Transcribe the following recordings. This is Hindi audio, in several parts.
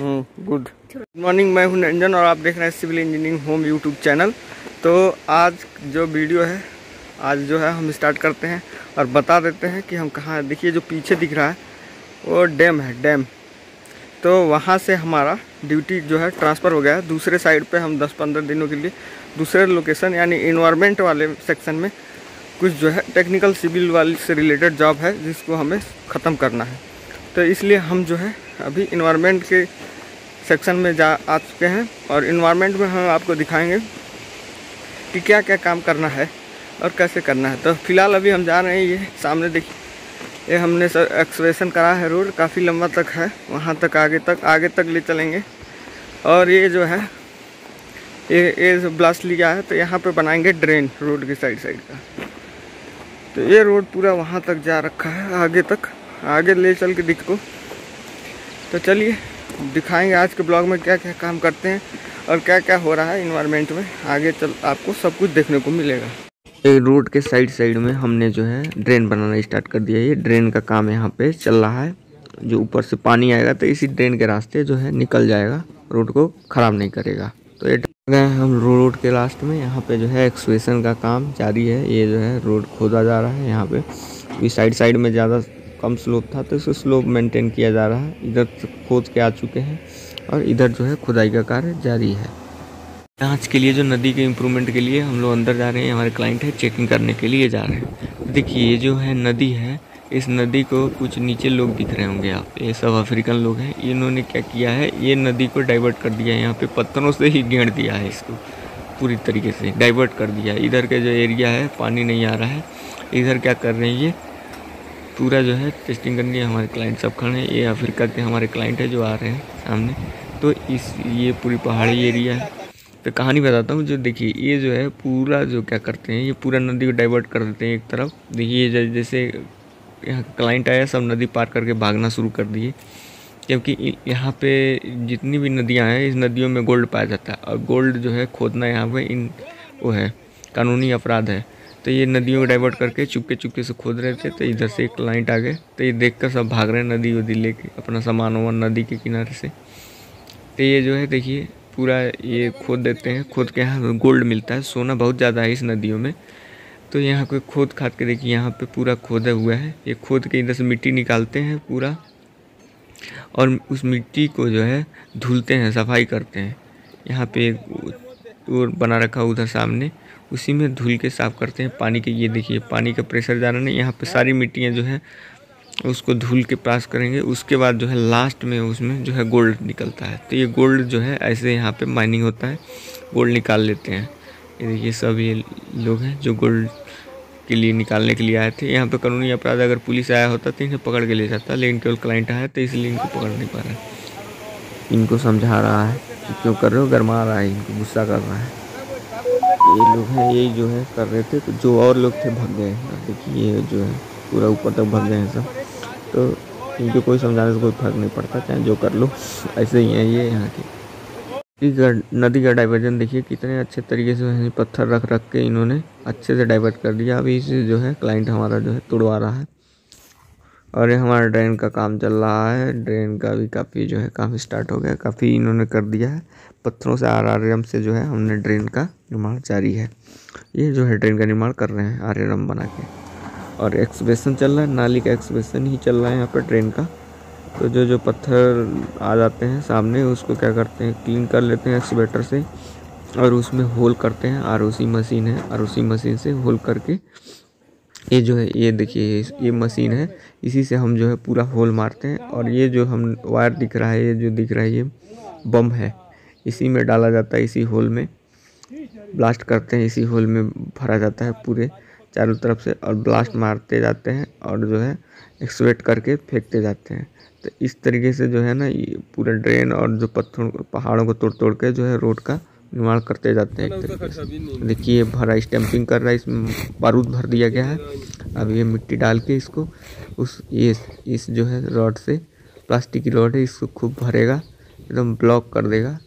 गुड गुड मॉर्निंग मैं हूँ नंजन और आप देख रहे हैं civil engineering home YouTube channel. तो आज जो वीडियो है, आज जो है हम स्टार्ट करते हैं और बता देते हैं कि हम कहाँ देखिए, जो पीछे दिख रहा है, वो डैम है डैम तो वहाँ से हमारा ड्यूटी जो है ट्रांसफ़र हो गया है। दूसरे साइड पे हम 10-15 दिनों के लिए दूसरे लोकेशन यानी इन्वायरमेंट वाले सेक्शन में कुछ जो है टेक्निकल सिविल वाले से रिलेटेड जॉब है, जिसको हमें ख़त्म करना है। तो इसलिए हम जो है अभी इन्वायरमेंट के सेक्शन में जा, आ चुके हैं और इन्वायरमेंट में हम आपको दिखाएँगे कि क्या क्या काम करना है और कैसे करना है। तो फ़िलहाल अभी हम जा रहे हैं, ये सामने देखिए। ये हमने सर एक्सप्रेशन करा है रोड, काफ़ी लंबा तक है, वहाँ तक आगे तक आगे तक ले चलेंगे। और ये जो है, ये ये जो ब्लास्ट लिया है तो यहाँ पे बनाएँगे ड्रेन रोड की साइड साइड का। तो ये रोड पूरा वहाँ तक जा रखा है, आगे तक, आगे ले चल के दिखो तो चलिए दिखाएँगे आज के ब्लॉग में क्या क्या काम करते हैं और क्या क्या हो रहा है इन्वायरमेंट में। आगे चल, आपको सब कुछ देखने को मिलेगा। एक रोड के साइड साइड में हमने जो है ड्रेन बनाना स्टार्ट कर दिया ये ड्रेन का काम यहाँ पे चल रहा है। जो ऊपर से पानी आएगा तो इसी ड्रेन के रास्ते जो है निकल जाएगा। रोड को ख़राब नहीं करेगा। तो ये गए हम रोड के लास्ट में। यहाँ पे जो है एक्सवेशन का काम जारी है। ये जो है रोड खोदा जा रहा है यहाँ पे। इस साइड साइड में ज़्यादा कम स्लोप था तो इसको स्लोप मेंटेन किया जा रहा है। इधर खोद के आ चुके हैं और इधर जो है खुदाई का कार्य जारी है। जाँच के लिए जो नदी के इम्प्रूवमेंट के लिए हम लोग अंदर जा रहे हैं, हमारे क्लाइंट है चेकिंग करने के लिए जा रहे हैं। देखिए, ये जो है नदी है, इस नदी को कुछ नीचे लोग दिख रहे होंगे आप, ये सब अफ्रीकन लोग हैं। इन्होंने क्या किया है, ये नदी को डाइवर्ट कर दिया है, यहाँ पे पत्थरों से ही घेर दिया है इसको, पूरी तरीके से डाइवर्ट कर दिया है। इधर के जो एरिया है, पानी नहीं आ रहा है। इधर क्या कर रहे हैं ये पूरा जो है टेस्टिंग करनी है, हमारे क्लाइंट सब खड़े हैं, ये अफ्रीका के हमारे क्लाइंट है जो आ रहे हैं सामने। तो इस, ये पूरी पहाड़ी एरिया है। तो कहानी बताता हूँ, जो देखिए, ये जो है पूरा जो क्या करते हैं, ये पूरा नदी को डाइवर्ट कर देते हैं एक तरफ़। देखिए जैसे यहाँ क्लाइंट आया, सब नदी पार करके भागना शुरू कर दिए। क्योंकि यहाँ पे जितनी भी नदियाँ हैं, इस नदियों में गोल्ड पाया जाता है। और गोल्ड जो है खोदना यहाँ पे इन, वो है, कानूनी अपराध है। तो ये नदियों को डाइवर्ट करके चुपके चुपके से खोद रहे थे तो इधर से एक क्लाइंट आ गए। तो ये देख कर सब भाग रहे हैं नदी वदी लेके अपना सामान वामान नदी के किनारे से। तो ये जो है, देखिए, पूरा ये खोद देते हैं। खोद के यहाँ गोल्ड मिलता है, सोना बहुत ज़्यादा है इस नदियों में। तो यहाँ पे खोद खाद के, देखिए, यहाँ पे पूरा खोदा हुआ है। ये खोद के इधर से मिट्टी निकालते हैं पूरा, और उस मिट्टी को जो है, धुलते हैं, सफ़ाई करते हैं। यहाँ पे एक बना रखा उधर सामने। उसी में धुल के साफ़ करते हैं। पानी के, ये देखिए, पानी का प्रेशर जा रहा नहीं यहाँ पे सारी मिट्टियाँ जो है, उसको धुल के पास करेंगे। उसके बाद जो है लास्ट में उसमें जो है गोल्ड निकलता है। तो ये गोल्ड जो है, ऐसे यहाँ पे माइनिंग होता है। गोल्ड निकाल लेते हैं। ये देखिए, सब ये लोग हैं जो गोल्ड के लिए निकालने के लिए आए थे। यहाँ पे कानूनी अपराध अगर पुलिस आया होता तो इन्हें पकड़ के ले जाता, लेकिन केवल क्लाइंट आया तो इसलिए इनको पकड़ नहीं पा रहा है। इनको समझा रहा है कि क्यों कर रहे हो? गरमा रहा है इनको, गुस्सा कर रहा है। ये लोग हैं, ये जो है कर रहे थे तो जो और लोग थे भग गए देखिए, ये जो है पूरा ऊपर तक भग गए हैं सब। तो इनको कोई समझाने से कोई फ़र्क नहीं पड़ता, चाहे जो कर लो, ऐसे ही है ये यहाँ के। नदी का डाइवर्जन देखिए, कितने अच्छे तरीके से पत्थर रख रख के इन्होंने अच्छे से डाइवर्ट कर दिया। अभी इसे जो है क्लाइंट हमारा जो है तुड़वा रहा है। और ये हमारा ड्रेन का काम चल रहा है। ड्रेन का भी काफ़ी जो है काम स्टार्ट हो गया काफ़ी इन्होंने कर दिया है। पत्थरों से आर आर एम से जो है हमने ड्रेन का निर्माण जारी है। ये जो है ड्रेन का निर्माण कर रहे हैं आर एम बना के। और एक्सप्रेशन चल रहा है। नाली का एक्सप्रेशन ही चल रहा है यहाँ पर ट्रेन का। तो जो जो पत्थर आ जाते हैं सामने, उसको क्या करते हैं? क्लीन कर लेते हैं एक्सवेटर से। और उसमें होल करते हैं। आर मशीन है। आर मशीन से होल करके ये जो है, ये देखिए, ये मशीन है। इसी से हम जो है पूरा होल मारते हैं और ये जो हम वायर दिख रहा है, ये जो दिख रहा है, ये बम है। इसी में डाला जाता है, इसी होल में। ब्लास्ट करते हैं, इसी होल में भरा जाता है पूरे चारों तरफ़ से और ब्लास्ट मारते जाते हैं और जो है एक्सवेट करके फेंकते जाते हैं। तो इस तरीके से जो है ना, ये पूरा ड्रेन और जो पत्थरों, पहाड़ों को तोड़ तोड़ के जो है रोड का निर्माण करते जाते हैं एक तरीके से। देखिए भरा स्टैंपिंग कर रहा है इसमें बारूद भर दिया गया है। अब ये मिट्टी डाल के इसको उस ये इस जो है रॉड से प्लास्टिक की रॉड है इसको खूब भरेगा एकदम ब्लॉक कर देगा।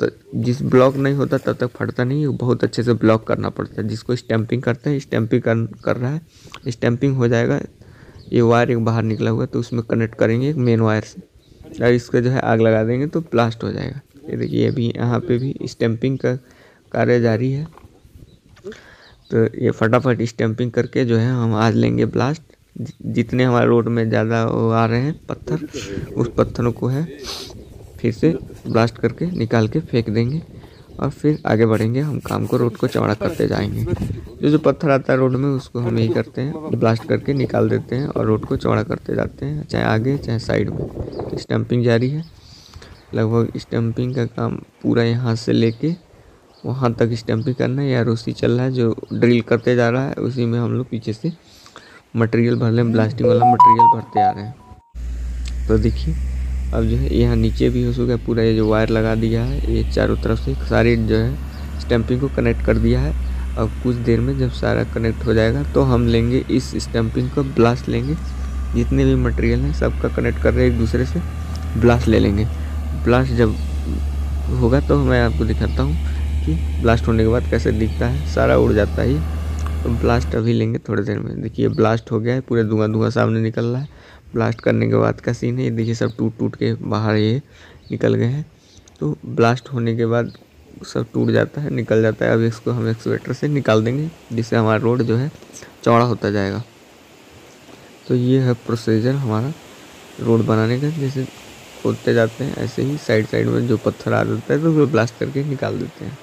तो जिस ब्लॉक नहीं होता तब तक फटता नहीं बहुत अच्छे से ब्लॉक करना पड़ता है। जिसको स्टैंपिंग करते हैं स्टैंपिंग कर, कर रहा है स्टैंपिंग हो जाएगा ये वायर एक बाहर निकला हुआ तो उसमें कनेक्ट करेंगे एक मेन वायर से। और इसको जो है आग लगा देंगे तो ब्लास्ट हो जाएगा। ये देखिए अभी यहाँ पे भी स्टैंपिंग का कार्य जारी है। तो ये फटाफट स्टैंपिंग करके जो है, हम आज लेंगे ब्लास्ट जितने हमारे रोड में ज़्यादा वो आ रहे हैं पत्थर, उस पत्थरों को है, फिर से ब्लास्ट करके निकाल के फेंक देंगे। और फिर आगे बढ़ेंगे, हम काम को रोड को चौड़ा करते जाएँगे। जो जो पत्थर आता है रोड में, उसको हम यही करते हैं ब्लास्ट करके निकाल देते हैं और रोड को चौड़ा करते जाते हैं, चाहे आगे, चाहे साइड में। तो स्टम्पिंग जारी है। लगभग स्टम्पिंग का काम पूरा यहाँ से लेके वहाँ तक स्टम्पिंग करना है। या रोसी चल रहा है, जो ड्रिल करते जा रहा है, उसी में हम लोग पीछे से मटेरियल भर लें ब्लास्टिंग वाला मटेरियल भरते आ रहे हैं। तो देखिए, अब जो है, यहाँ नीचे भी हो चुका है पूरा। ये जो वायर लगा दिया है, ये चारों तरफ़ से सारी जो है स्टैंपिंग को कनेक्ट कर दिया है। अब कुछ देर में जब सारा कनेक्ट हो जाएगा तो हम लेंगे इस स्टैंपिंग को ब्लास्ट लेंगे। जितने भी मटेरियल हैं, सबका कनेक्ट कर रहे हैं एक दूसरे से ब्लास्ट ले लेंगे। ब्लास्ट जब होगा तो मैं आपको दिखाता हूँ कि ब्लास्ट होने के बाद कैसे दिखता है। सारा उड़ जाता है। तो ब्लास्ट अभी लेंगे थोड़ी देर में। देखिए ब्लास्ट हो गया है, पूरे धुआँ धुआँ सामने निकल रहा है। ब्लास्ट करने के बाद का सीन है। ये देखिए, सब टूट टूट के बाहर ये निकल गए हैं। तो ब्लास्ट होने के बाद सब टूट जाता है, निकल जाता है। अब इसको हम एक्सवेटर से निकाल देंगे, जिससे हमारा रोड जो है, चौड़ा होता जाएगा। तो ये है प्रोसीजर हमारा रोड बनाने का, जैसे खोदते जाते हैं, ऐसे ही साइड साइड में जो पत्थर आ जाता है तो उसको ब्लास्ट करके निकाल देते हैं।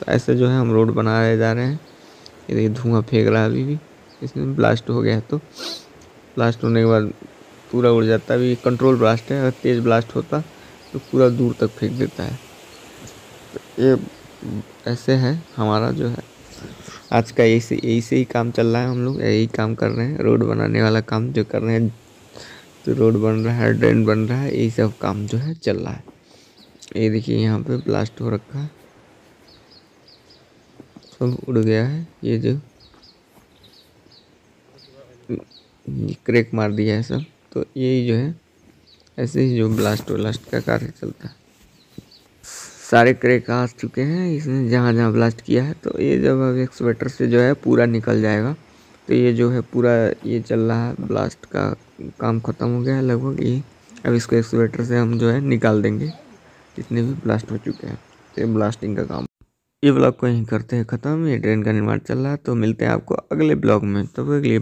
तो ऐसे जो है हम रोड बना रहे जा रहे हैं। ये देखिए धुआँ फेंक रहा है अभी भी। इसमें ब्लास्ट हो गया है तो। ब्लास्ट होने के बाद पूरा उड़ जाता है। अभी कंट्रोल ब्लास्ट है, अगर तेज़ ब्लास्ट होता तो पूरा दूर तक फेंक देता है। तो ये ऐसे है हमारा जो है। आज का यही से यही से ही काम चल रहा है हम लोग। यही काम कर रहे हैं रोड बनाने वाला काम जो कर रहे हैं। तो रोड बन रहा है, ड्रेन बन रहा है यही सब काम जो है चल रहा है। ये देखिए यहाँ पे ब्लास्ट हो रखा है। सब उड़ गया है, ये जो क्रैक मार दिया है सब। तो यही जो है, ऐसे ही जो ब्लास्ट व्लास्ट का कार्य चलता है। सारे क्रैक आ चुके हैं इसमें जहाँ जहाँ ब्लास्ट किया है तो ये जब अब एक्सवेटर से जो है पूरा निकल जाएगा। तो ये जो है पूरा ये चल रहा है ब्लास्ट का काम ख़त्म हो गया है लगभग ये। अब इसको एक्सीटर से हम जो है निकाल देंगे, जितने भी ब्लास्ट हो चुके हैं। तो ये ब्लास्टिंग का काम। ये ब्लॉग को यहीं करते हैं ख़त्म, ये ट्रेन का निर्माण चल रहा है तो मिलते हैं आपको अगले ब्लॉग में, तब तो अगले